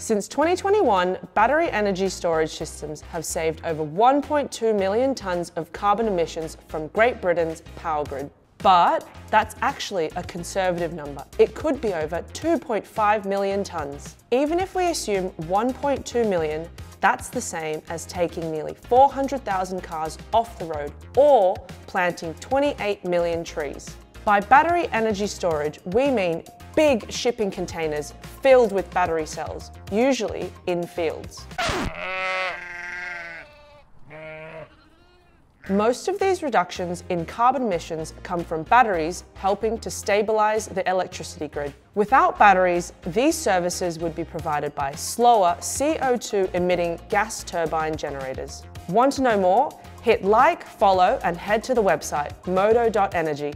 Since 2021, battery energy storage systems have saved over 1.2 million tonnes of carbon emissions from Great Britain's power grid. But that's actually a conservative number. It could be over 2.5 million tonnes. Even if we assume 1.2 million, that's the same as taking nearly 400,000 cars off the road or planting 28 million trees. By battery energy storage, we mean big shipping containers filled with battery cells, usually in fields. Most of these reductions in carbon emissions come from batteries helping to stabilise the electricity grid. Without batteries, these services would be provided by slower CO2 emitting gas turbine generators. Want to know more? Hit like, follow and head to the website modo.energy.